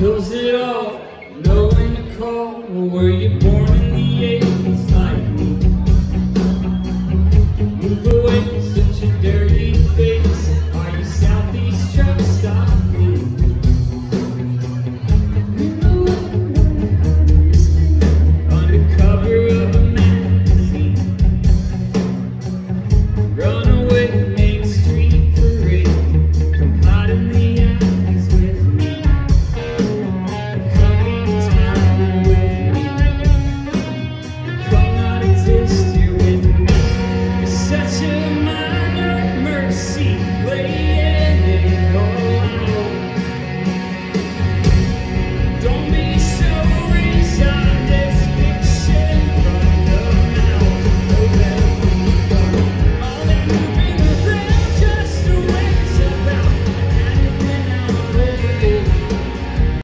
kills it all. in the call, were you born in the